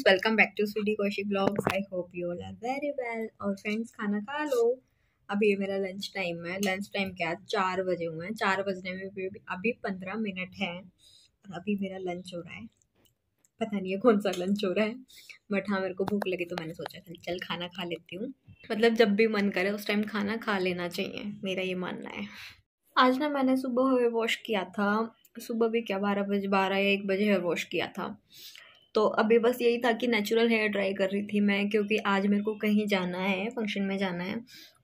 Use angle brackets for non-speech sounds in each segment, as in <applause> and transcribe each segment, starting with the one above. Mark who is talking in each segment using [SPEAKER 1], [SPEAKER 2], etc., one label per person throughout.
[SPEAKER 1] Friends welcome back to Sweety Kaushik blogs I hope you all are very well और friends खाना खा लो। अभी ये मेरा लंच टाइम है। लंच टाइम क्या? चार बजे हुए हैं। चार बजने में भी अभी पंद्रह मिनट है। और अभी मेरा लंच हो रहा है। पता नहीं है कौन सा लंच हो रहा है। बट हाँ मेरे को भूख लगी तो मैंने सोचा था चल खाना खा लेती हूँ। मतलब जब भी मन करे उस टाइम खाना खा लेना चाहिए। मेरा ये मानना है। आज ना मैंने सुबह हेयर वॉश किया था। सुबह भी क्या? बारह बजे, बारह या एक बजे हेयर वॉश किया था। तो अभी बस यही था कि नेचुरल हेयर ड्राई कर रही थी मैं, क्योंकि आज मेरे को कहीं जाना है फ़ंक्शन में जाना है,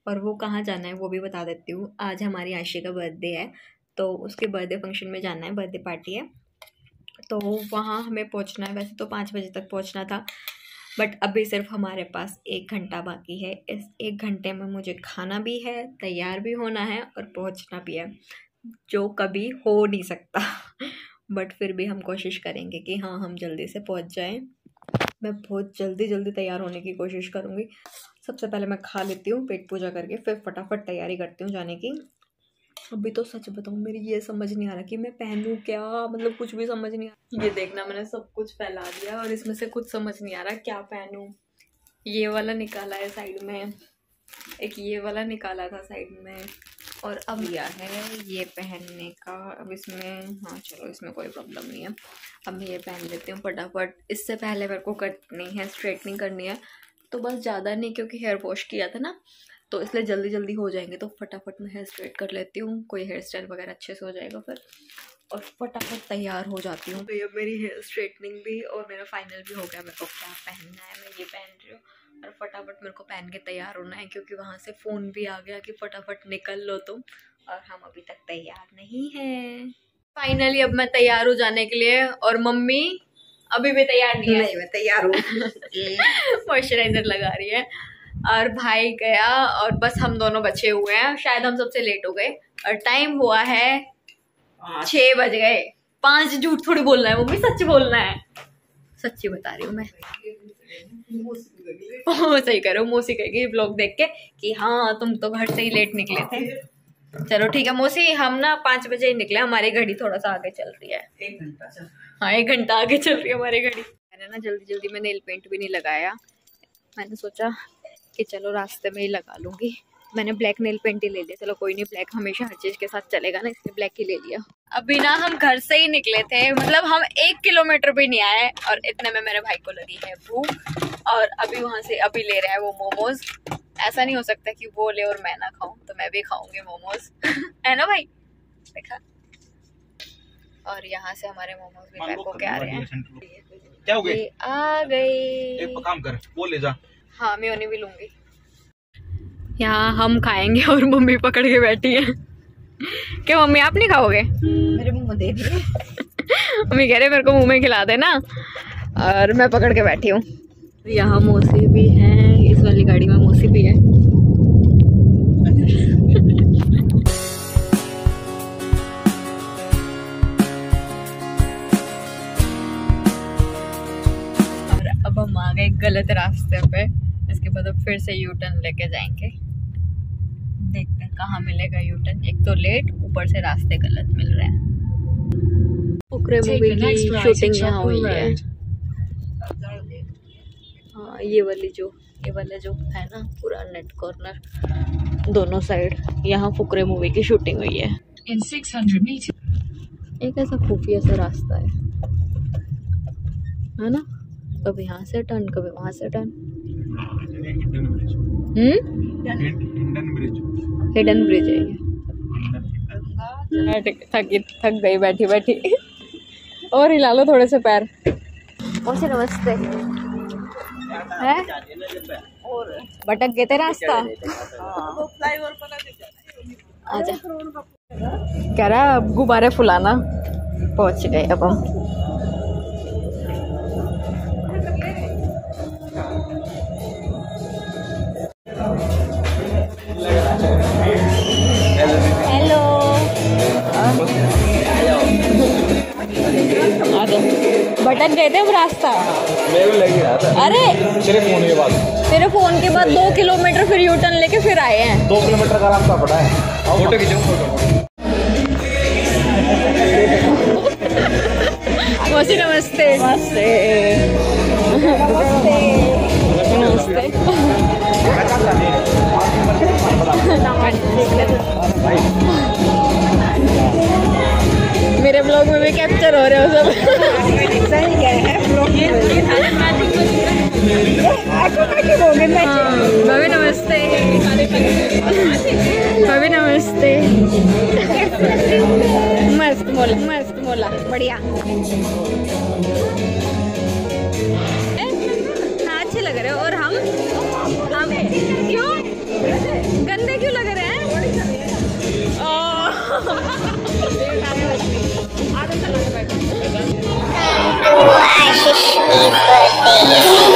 [SPEAKER 1] और वो कहाँ जाना है वो भी बता देती हूँ। आज हमारी आशी का बर्थडे है तो उसके बर्थडे फ़ंक्शन में जाना है बर्थडे पार्टी है। तो वहाँ हमें पहुँचना है, वैसे तो पाँच बजे तक पहुँचना था बट अभी सिर्फ़ हमारे पास एक घंटा बाकी है। इस एक घंटे में मुझे खाना भी है, तैयार भी होना है और पहुँचना भी है, जो कभी हो नहीं सकता। बट फिर भी हम कोशिश करेंगे कि हाँ हम जल्दी से पहुँच जाएँ। मैं बहुत जल्दी जल्दी तैयार होने की कोशिश करूँगी। सबसे पहले मैं खा लेती हूँ पेट पूजा करके, फिर फटाफट तैयारी करती हूँ जाने की। अभी तो सच बताऊँ, मेरी ये समझ नहीं आ रहा कि मैं पहनूँ क्या मतलब कुछ भी समझ नहीं आ रहा। ये देखना मैंने सब कुछ फैला दिया और इसमें से कुछ समझ नहीं आ रहा क्या पहनूँ। ये वाला निकाला है साइड में। एक ये वाला निकाला था साइड में और अब यह है ये पहनने का। अब इसमें हाँ चलो इसमें कोई प्रॉब्लम नहीं है। अब मैं ये पहन लेती हूँ फटाफट। इससे पहले मेरे को कटनी है स्ट्रेटनिंग करनी है तो बस ज़्यादा नहीं क्योंकि हेयर वॉश किया था ना तो इसलिए जल्दी जल्दी हो जाएँगे। तो फटाफट मैं हेयर स्ट्रेट कर लेती हूँ। कोई हेयर स्टाइल वगैरह अच्छे से हो जाएगा फिर। और फटाफट तैयार हो जाती हूँ। तो ये मेरी हेयर स्ट्रेटनिंग भी और मेरा फाइनल भी हो गया। मेरे को क्या पहनना है? मैं ये पहन रही हूँ। और फटाफट मेरे को पहन के तैयार होना है क्योंकि वहाँ से फ़ोन भी आ गया कि फटाफट निकल लो तुम और हम अभी तक तैयार नहीं हैं। फाइनली अब मैं तैयार हो जाने के लिए और मम्मी अभी भी तैयार नहीं है।
[SPEAKER 2] नहीं मैं तैयार हूँ। <laughs>
[SPEAKER 1] मॉइस्चराइजर लगा रही है और भाई गया और बस हम दोनों बचे हुए हैं। शायद हम सबसे लेट हो गए और टाइम हुआ है छह बज गए। पाँच झूठ थोड़ी बोलना है मम्मी सच बोलना है। सच्ची बता रही हूँ मैं। <laughs> सही करो मोसी कहेगी ब्लॉग देख के कि हाँ तुम तो घर से ही लेट निकले थे। चलो ठीक है मोसी हम ना पाँच बजे ही निकले हमारी घड़ी थोड़ा सा आगे चल रही है।
[SPEAKER 2] एक घंटा
[SPEAKER 1] हाँ एक घंटा आगे चल रही है हमारी घड़ी। मैंने ना जल्दी जल्दी में नेल पेंट भी नहीं लगाया। मैंने सोचा कि चलो रास्ते में ही लगा लूँगी। मैंने ब्लैक नेल पेंट ही ले लिया चलो कोई नहीं ब्लैक हमेशा हर चीज़ के साथ चलेगा ना इसलिए ब्लैक ही ले लिया। अभी ना हम घर से ही निकले थे मतलब हम एक किलोमीटर भी नहीं आए और इतने में मेरे भाई को लगी है भूख और अभी वहाँ से अभी ले रहा है वो मोमोज। ऐसा नहीं हो सकता कि वो ले और मैं ना खाऊं तो मैं भी खाऊँगी मोमोज। <laughs> है ना भाई? देखा? और यहाँ से हमारे मोमोज भी पैक होके आ रहे हैं।
[SPEAKER 3] क्या हो गए
[SPEAKER 1] ये आ गए
[SPEAKER 3] एक काम कर वो ले जा।
[SPEAKER 1] हाँ मैं उन्हें भी लूँगी। यहाँ हम खाएँगे और मम्मी पकड़ के बैठी है। क्या मम्मी आप नहीं खाओगे?
[SPEAKER 2] मेरे मुँह में दे दिए।
[SPEAKER 1] मम्मी कह रहे मेरे को मुँह में खिला देना और मैं पकड़ के बैठी हूँ। यहाँ मौसी भी है इस वाली गाड़ी में मौसी भी है। और अब हम आ गए गलत रास्ते पे। इसके बाद अब फिर से यू टर्न लेके जाएँगे। देखते हैं कहाँ मिलेगा यू टर्न एक तो लेट ऊपर से रास्ते गलत मिल रहे हैं। फुकरे मूवी की शूटिंग यहाँ हुई है। हाँ। ये वाली जो ये वाला जो है ना पूरा नेट कॉर्नर दोनों साइड यहाँ फुकरे मूवी की शूटिंग हुई है।
[SPEAKER 4] In 600 meters,
[SPEAKER 1] एक ऐसा खुफिया सा रास्ता है। है ना? कभी यहाँ से टर्न कभी वहाँ से टर्न हम्म?
[SPEAKER 3] इंडियन ब्रिज
[SPEAKER 1] हिडन ब्रिज है ये। थक थक गई बैठी बैठी। और हिला लो थोड़े से पैर। से नमस्ते। है? और भटक गए थे रास्ता? आजा। कह रहा अब गुब्बारे फुलाना। पहुँच गए अब हम। भटक गए थे अब रास्ता। अरे।
[SPEAKER 3] तेरे फ़ोन के बाद।
[SPEAKER 1] तेरे फ़ोन के बाद दो किलोमीटर फिर यू टर्न लेके फिर आए हैं।
[SPEAKER 3] दो किलोमीटर का रास्ता पड़ा है। फ़ोटो
[SPEAKER 1] नमस्ते। नमस्ते। नमस्ते। मेरे ब्लॉग में भी कैप्चर हो रहे हो सब। <laughs>
[SPEAKER 2] सही है
[SPEAKER 1] नमस्ते भाभी नमस्ते मस्त मोला मस्त मोला बढ़िया हाँ अच्छे लग रहे हो और हम हम क्यों गंदे क्यों लग रहे हैं Happy birthday.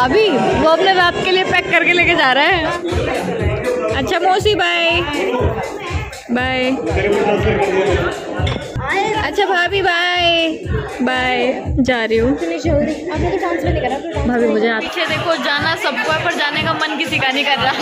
[SPEAKER 1] भाभी वो अपने रात के लिए पैक करके लेके जा रहा है। अच्छा मौसी बाय बाय अच्छा भाभी बाय बाय जा रही हूँ। भाभी मुझे पीछे देखो जाना सबको है पर जाने का मन किसी का नहीं कर रहा।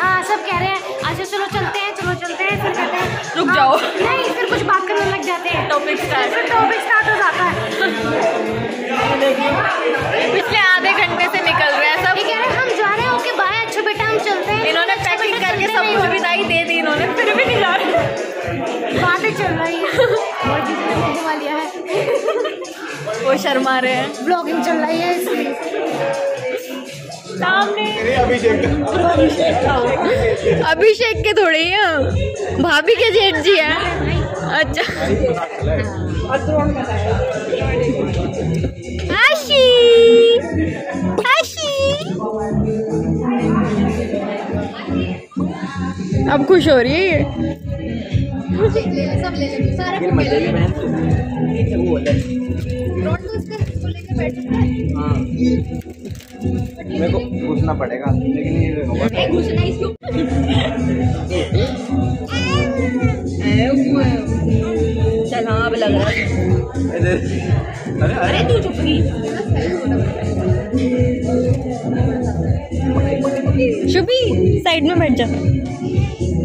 [SPEAKER 4] हाँ सब कह रहे हैं अच्छा चलो चलते हैं चलो चलते हैं फिर कहते हैं।
[SPEAKER 1] रुक
[SPEAKER 4] हाँ,
[SPEAKER 1] जाओ।
[SPEAKER 4] नहीं फिर कुछ बात करने लग जाते हैं।
[SPEAKER 1] टॉपिक स्टार्ट
[SPEAKER 4] टॉपिक स्टार्ट हो जाता है।
[SPEAKER 1] पिछले आधे घंटे से निकल रहे हैं सब
[SPEAKER 4] ये कह रहे हैं हम जा रहे हैं ओके बाय अच्छा बेटा हम चलते हैं।
[SPEAKER 1] इन्होंने
[SPEAKER 4] अच्छा
[SPEAKER 1] पैकिंग करके सब कुछ विदाई दे दी इन्होंने फिर भी नहीं जा रहे।
[SPEAKER 4] बातें चल रही है। और है।
[SPEAKER 1] वो शर्मा रहे हैं।
[SPEAKER 4] ब्लॉगिंग चल रही है इसलिए
[SPEAKER 1] सामने। अभिषेक। के थोड़े ही हैं। भाभी के जेठ जी हैं। अच्छा। आशी आशी अब खुश हो रही है ये?
[SPEAKER 4] सब ले लेंगे सारे
[SPEAKER 3] मेरे को पूछना पड़ेगा लेकिन ये <laughs> होगा <laughs>
[SPEAKER 1] लग रहा है
[SPEAKER 3] अरे अरे।
[SPEAKER 1] तू चुप रही। शुभी साइड में बैठ जा।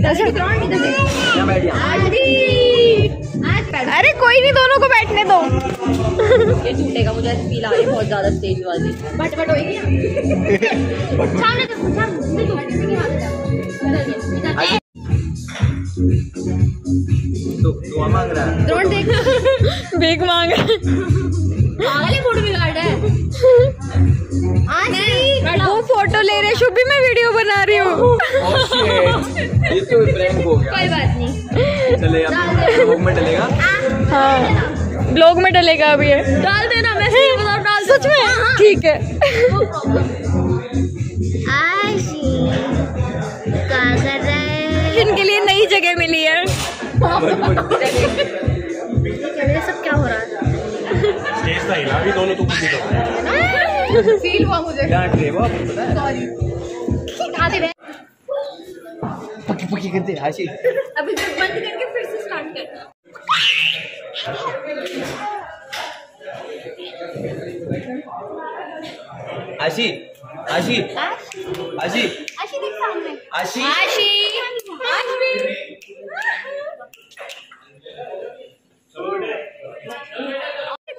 [SPEAKER 3] क्या बैठ गया
[SPEAKER 1] अरे कोई नहीं दोनों को बैठने दो।
[SPEAKER 5] ये टूटेगा मुझे फील आ रही बहुत ज़्यादा तेज वाली।
[SPEAKER 4] बट बट होएगी सामने देखो सामने देखो
[SPEAKER 3] दुआ मांग रहा है।
[SPEAKER 4] ड्रोन देख
[SPEAKER 1] भीख मांग
[SPEAKER 4] पागल है फ़ोटो बिगाड़ रहा है। आज
[SPEAKER 1] वो फ़ोटो ले रहे शुभी मैं वीडियो बना रही हूँ।
[SPEAKER 3] ये तो प्रैंक हो गया।
[SPEAKER 4] कोई बात नहीं।
[SPEAKER 3] चले अब ब्लॉग में डलेगा।
[SPEAKER 1] हाँ ब्लॉग में डलेगा ये।
[SPEAKER 4] डाल देना बताओ डाल
[SPEAKER 1] सच में? ठीक है
[SPEAKER 4] आशी कर रहा है
[SPEAKER 1] इनके लिए नई जगह मिली है।
[SPEAKER 4] ये सब क्या हो रहा है फील हुआ मुझे
[SPEAKER 3] क्या ट्रेवा पता है
[SPEAKER 4] आते रहे
[SPEAKER 3] पकी पकी करते हाशी
[SPEAKER 4] अभी बंद करके फिर से स्टार्ट करना
[SPEAKER 3] आशी आशी? आशी
[SPEAKER 4] आशी देख सामने।
[SPEAKER 3] आशी।
[SPEAKER 4] आशी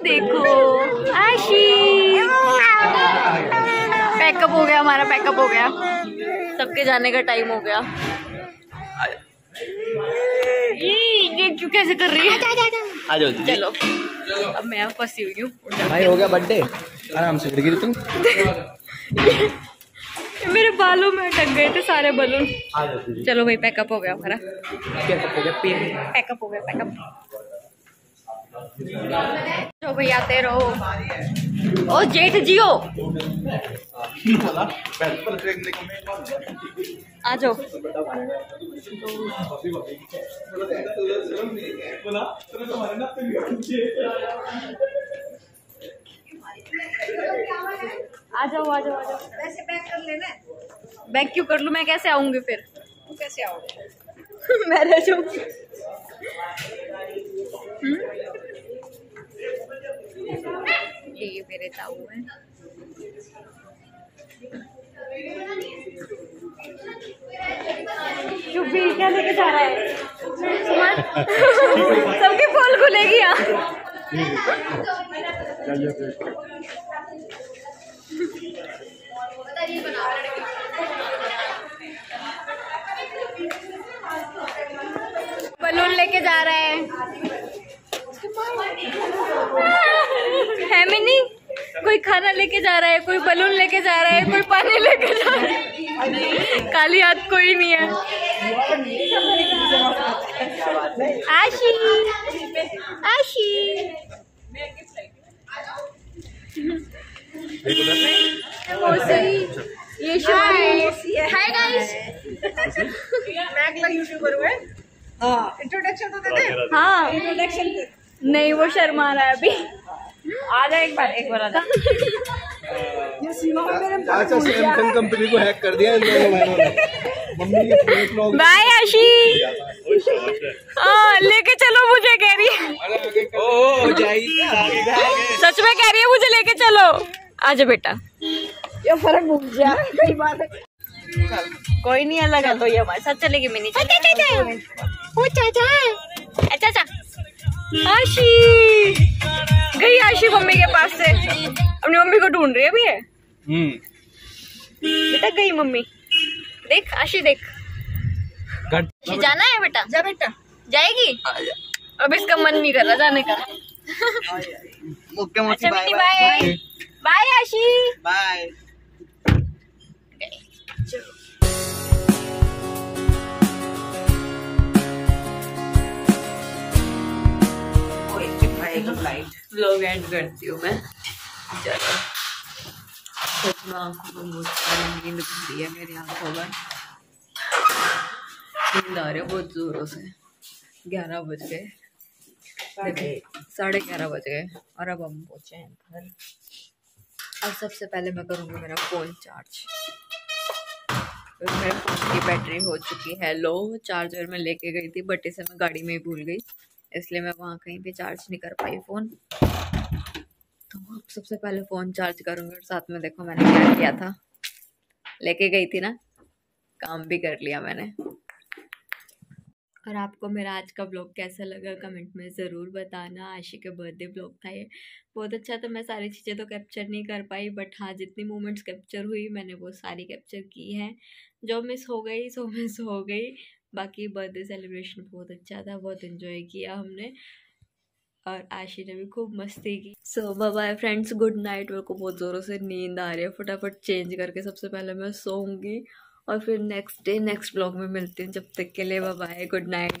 [SPEAKER 1] देखो आशी पैकअप हो गया हमारा पैकअप हो गया। सबके जाने का टाइम हो गया। ये ये क्यों कैसे कर रही है?
[SPEAKER 3] आ जाओ
[SPEAKER 1] चलो अब मैं फंसी हुई हूँ।
[SPEAKER 3] भाई हो गया बर्थडे आराम से गिर तुम <laughs>
[SPEAKER 1] मेरे बालों में अटक गए थे सारे बलून
[SPEAKER 3] आ जाओ दीदी।
[SPEAKER 1] चलो भाई पैकअप हो गया हमारा।
[SPEAKER 3] हैं
[SPEAKER 1] पैकअप हो गया पैकअप तो भाई आते रहो। ओ जेठ जियो। आ जाओ। आ जाओ आ जाओ आ जाओ। वैसे कर लेना। क्यों कर लूँ? मैं कैसे आऊँगी फिर? तू कैसे आओगे? <laughs> मैं रह जाऊँगी ये मेरे ताऊ हैं। चुप्पी क्या लेके जा रहा है? <laughs> सबकी पोल खुलेगी यहाँ। <laughs> बलून लेके जा रहा है। है मिनी? कोई खाना लेके जा रहा है कोई बलून लेके जा रहा है कोई पानी लेके जा रहा है। काली हाथ कोई नहीं है। आशी। आशी। ये हाय गाइस
[SPEAKER 2] इंट्रोडक्शन तो दे दे
[SPEAKER 1] हाँ।
[SPEAKER 2] इंट्रोडक्शन
[SPEAKER 1] नहीं वो शर्मा रहा है अभी।
[SPEAKER 5] आ जा एक बार एक बार आ
[SPEAKER 6] कंपनी <laughs> को हैक कर दिया
[SPEAKER 1] बाय आशी <laughs> <laughs> हाँ लेके चलो मुझे कह रही है। सच में कह रही है मुझे लेके चलो। आजा बेटा।
[SPEAKER 2] ये फ़र्क भूल जा कई बात
[SPEAKER 1] कोई नहीं अलग है तो ये हमारे साथ चलेगी मिनी ओ चाचा। अच्छा अच्छा आशी। गई आशी मम्मी के पास से। अपनी मम्मी को ढूंढ रही है अभी है
[SPEAKER 6] हम्म।
[SPEAKER 1] बेटा गई मम्मी। देख आशी देख। जाना है बेटा? जा बेटा। जाएगी? अब इसका मन नहीं कर रहा जाने का। <laughs> अच्छा bye bye Aashi.
[SPEAKER 6] Bye
[SPEAKER 1] vlog end करती हूँ मैं। चलो। सच में आँखों में बहुत सारी नींद भरी है मेरी आँखों में नींद आ रही है बहुत जोरों से। ग्यारह बज गए। साढ़े ग्यारह बज गए और अब हम पहुँचे हैं घर। अब सबसे पहले मैं करूँगी मेरा फ़ोन चार्ज क्योंकि मेरे फ़ोन की बैटरी हो चुकी है। लो चार्जर में लेके गई थी बट इसे मैं गाड़ी में ही भूल गई। इसलिए मैं वहाँ कहीं भी चार्ज नहीं कर पाई फ़ोन तो अब सबसे पहले फ़ोन चार्ज करूँगी और साथ में देखो मैंने क्या किया था। लेके गई थी ना, काम भी कर लिया मैंने। और आपको मेरा आज का ब्लॉग कैसा लगा कमेंट में ज़रूर बताना। आशी के बर्थडे ब्लॉग था ये। बहुत अच्छा था, मैं सारी चीज़ें तो कैप्चर नहीं कर पाई बट हाँ जितनी मोमेंट्स कैप्चर हुई, मैंने वो सारी कैप्चर की हैं। जो मिस हो गई सो मिस हो गई। बाकी बर्थडे सेलिब्रेशन बहुत अच्छा था, बहुत इन्जॉय किया हमने। और आशी ने भी खूब मस्ती की। So bye friends good night मेरे को बहुत ज़ोरों से नींद आ रही है। फटाफट चेंज करके सबसे पहले मैं सोऊँगी। और फिर नेक्स्ट डे नेक्स्ट ब्लॉग में मिलती हूँ। जब तक के लिए बाय गुड नाइट